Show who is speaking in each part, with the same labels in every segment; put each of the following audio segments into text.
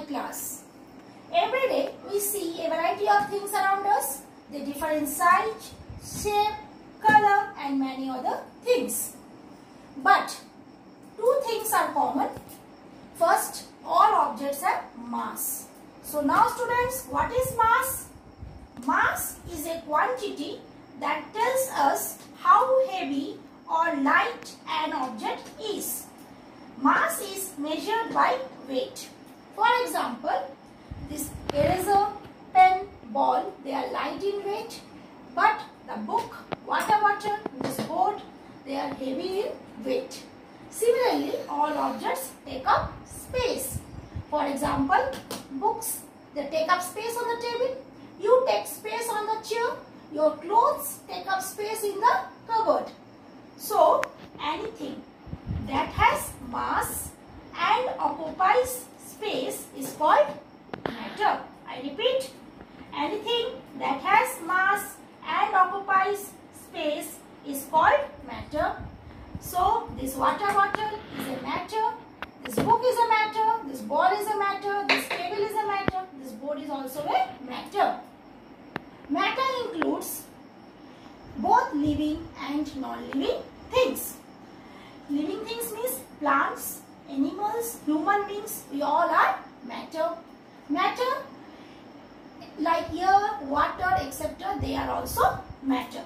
Speaker 1: my class. Every day we see a variety of things around us. They differ in size, shape, color and many other things. But two things are common. First, all objects have mass. So now students, what is mass? Mass is a quantity that tells us how heavy or light an object is. Mass is measured by weight. For example, this eraser, pen, ball, they are light in weight. But the book, water bottle, this board, they are heavy in weight. Similarly, all objects take up space. For example, books, they take up space on the table. You take space on the chair. Your clothes take up space in the cupboard. So, anything that has mass and occupies space is called matter. I repeat, anything that has mass and occupies space is called matter. So, this water bottle is a matter, this book is a matter, this ball is a matter, this table is a matter, this board is also a matter. Matter includes both living and non-living things. Living things means plants, human beings, we all are matter. Matter like air, water, etc. they are also matter.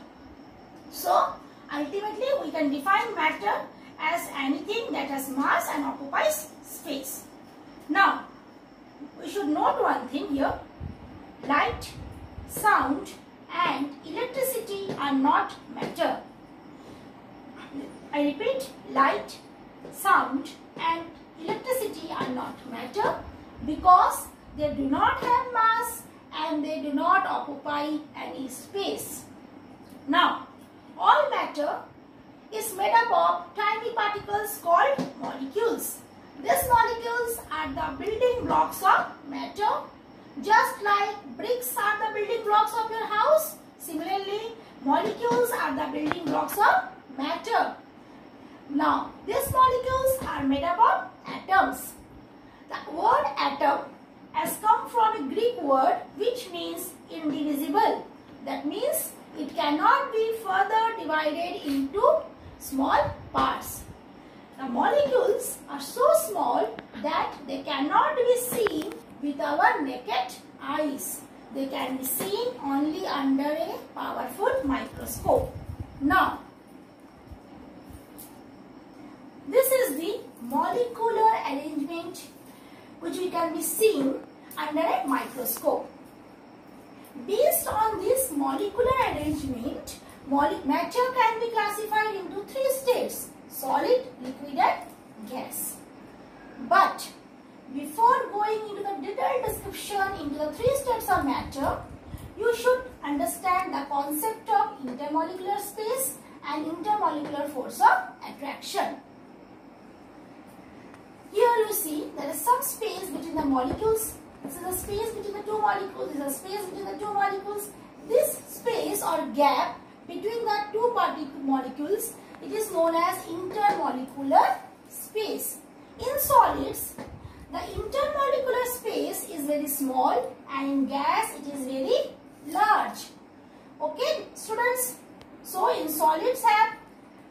Speaker 1: So, ultimately we can define matter as anything that has mass and occupies space. Now, we should note one thing here. Light, sound and electricity are not matter. I repeat, light, sound and electricity are not matter because they do not have mass and they do not occupy any space. Now, all matter is made up of tiny particles called molecules. These molecules are the building blocks of matter. Just like bricks are the building blocks of your house, similarly, molecules are the building blocks of matter. Now, these molecules are made up of atoms. The word atom has come from a Greek word which means indivisible. That means it cannot be further divided into small parts. The molecules are so small that they cannot be seen with our naked eyes. They can be seen only under a powerful microscope. Now, this is the molecular arrangement which we can be seen under a microscope. Based on this molecular arrangement, matter can be classified into three states, solid, liquid and gas. But before going into the detailed description into the three states of matter, you should understand the concept of intermolecular space and intermolecular force of attraction. See there is some space between the molecules. This is the space between the two molecules. This is the space between the two molecules. This space or gap between the two molecules, it is known as intermolecular space. In solids, the intermolecular space is very small and in gas it is very large. Okay, students? So, in solids have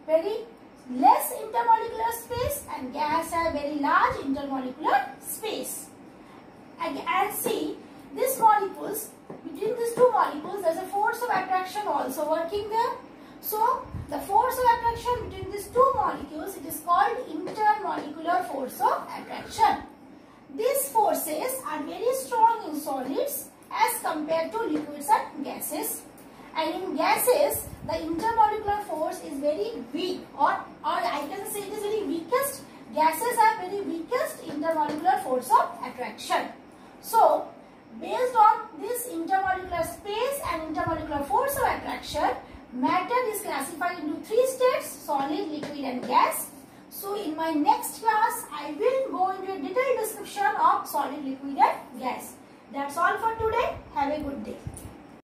Speaker 1: very less intermolecular space and gas have very large intermolecular space. And, see, these molecules, between these two molecules, there is a force of attraction also working there. So, the force of attraction between these two molecules, it is called intermolecular force of attraction. These forces are very strong in solids as compared to liquids and gases. And in gases, the intermolecular force is very weak or, or I can say it is very weakest. Gases have very weakest intermolecular force of attraction. So, based on this intermolecular space and intermolecular force of attraction, matter is classified into three states, solid, liquid and gas. So, in my next class, I will go into a detailed description of solid, liquid and gas. That's all for today. Have a good day.